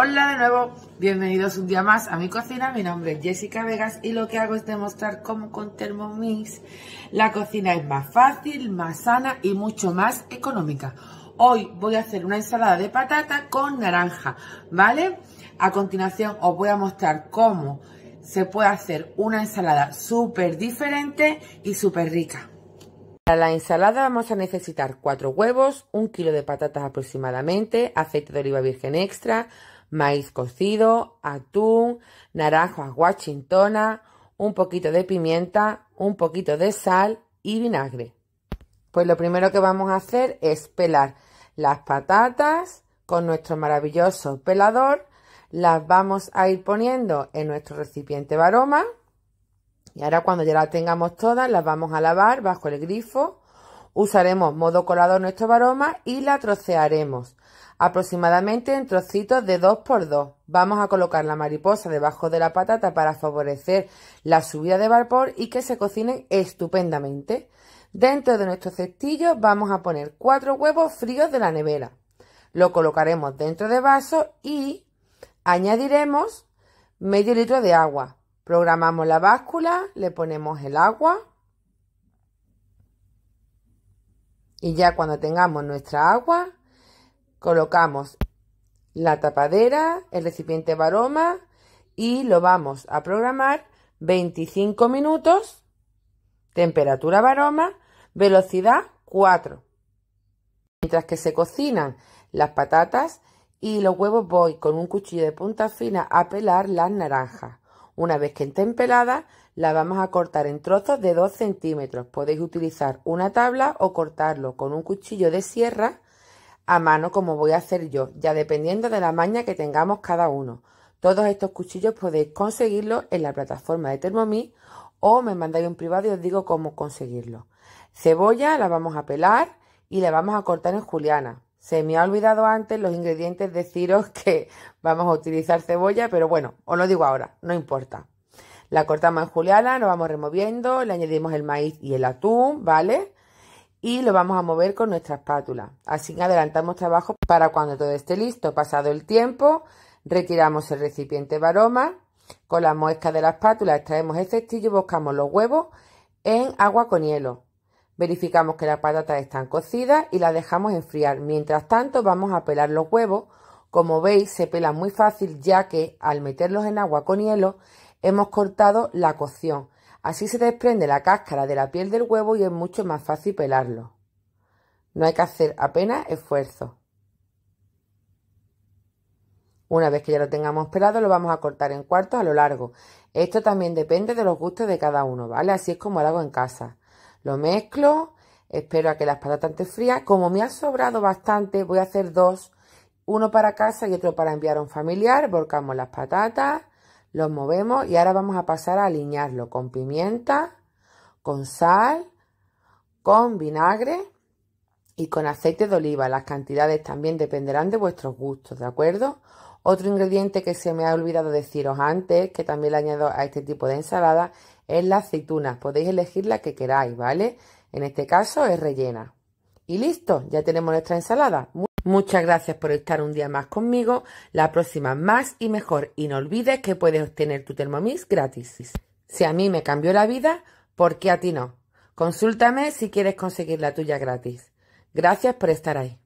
Hola de nuevo, bienvenidos un día más a mi cocina. Mi nombre es Jessica Vegas y lo que hago es demostrar cómo con Thermomix la cocina es más fácil, más sana y mucho más económica. Hoy voy a hacer una ensalada de patata con naranja, ¿vale? A continuación os voy a mostrar cómo se puede hacer una ensalada súper diferente y súper rica. Para la ensalada vamos a necesitar 4 huevos, un kilo de patatas aproximadamente, aceite de oliva virgen extra, maíz cocido, atún, naranjas washingtona, un poquito de pimienta, un poquito de sal y vinagre. Pues lo primero que vamos a hacer es pelar las patatas con nuestro maravilloso pelador. Las vamos a ir poniendo en nuestro recipiente baroma. Y ahora cuando ya las tengamos todas, las vamos a lavar bajo el grifo. Usaremos modo colador nuestro baroma y la trocearemos aproximadamente en trocitos de 2 por 2. Vamos a colocar la mariposa debajo de la patata para favorecer la subida de vapor y que se cocinen estupendamente. Dentro de nuestro cestillo vamos a poner 4 huevos fríos de la nevera. Lo colocaremos dentro de vaso y añadiremos medio litro de agua. Programamos la báscula, le ponemos el agua y ya cuando tengamos nuestra agua colocamos la tapadera, el recipiente baroma y lo vamos a programar 25 minutos, temperatura baroma, velocidad 4. Mientras que se cocinan las patatas y los huevos voy con un cuchillo de punta fina a pelar las naranjas. Una vez que estén peladas, las vamos a cortar en trozos de 2 centímetros. Podéis utilizar una tabla o cortarlo con un cuchillo de sierra a mano como voy a hacer yo, ya dependiendo de la maña que tengamos cada uno. Todos estos cuchillos podéis conseguirlos en la plataforma de Thermomix o me mandáis un privado y os digo cómo conseguirlo. Cebolla la vamos a pelar y la vamos a cortar en juliana. Se me ha olvidado antes los ingredientes deciros que vamos a utilizar cebolla, pero bueno, os lo digo ahora, no importa. La cortamos en juliana, lo vamos removiendo, le añadimos el maíz y el atún, ¿vale? Y lo vamos a mover con nuestra espátula. Así adelantamos trabajo para cuando todo esté listo. Pasado el tiempo, retiramos el recipiente baroma. Con la muesca de la espátula extraemos el cestillo y buscamos los huevos en agua con hielo. Verificamos que las patatas están cocidas y las dejamos enfriar. Mientras tanto vamos a pelar los huevos. Como veis se pelan muy fácil ya que al meterlos en agua con hielo hemos cortado la cocción. Así se desprende la cáscara de la piel del huevo y es mucho más fácil pelarlo. No hay que hacer apenas esfuerzo. Una vez que ya lo tengamos pelado, lo vamos a cortar en cuartos a lo largo. Esto también depende de los gustos de cada uno, ¿vale? Así es como lo hago en casa. Lo mezclo, espero a que las patatas estén frías. Como me ha sobrado bastante, voy a hacer dos. Uno para casa y otro para enviar a un familiar. Volcamos las patatas, los movemos y ahora vamos a pasar a alinearlo con pimienta, con sal, con vinagre y con aceite de oliva. Las cantidades también dependerán de vuestros gustos, ¿de acuerdo? Otro ingrediente que se me ha olvidado deciros antes, que también le añado a este tipo de ensalada, es la aceituna. Podéis elegir la que queráis, ¿vale? En este caso es rellena. Y listo, ya tenemos nuestra ensalada. Muchas gracias por estar un día más conmigo. La próxima más y mejor. Y no olvides que puedes obtener tu Thermomix gratis. Si a mí me cambió la vida, ¿por qué a ti no? Consúltame si quieres conseguir la tuya gratis. Gracias por estar ahí.